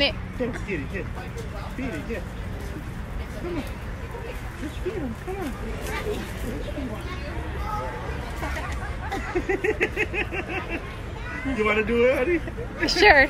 it. Get it, get it. Feed it, get it. Come on. Let's feed him, come on. Let's feed him. you want to do it, honey? Sure.